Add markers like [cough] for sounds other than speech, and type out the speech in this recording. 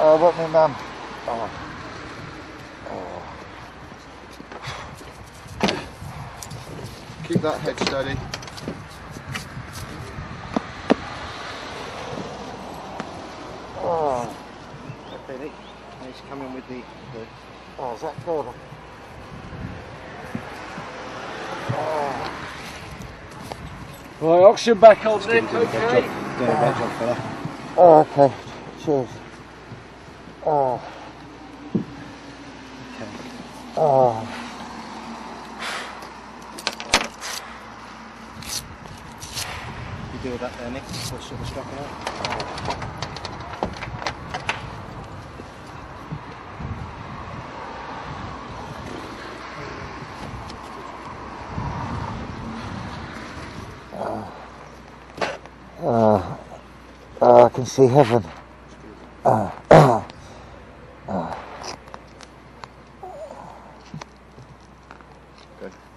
Oh, I want my mum. Oh. Oh. Keep that head steady. Oh. Billy. He's coming with the, the Oh, is that good? Oh. Right, oxygen back on then, doing a great okay? job, doing a great job, fella. oh, okay. Cheers. Oh. Okay. Oh. You do that there, Nick. What sort of struck out? Uh, uh, I can see heaven. Uh. [clears throat] Good.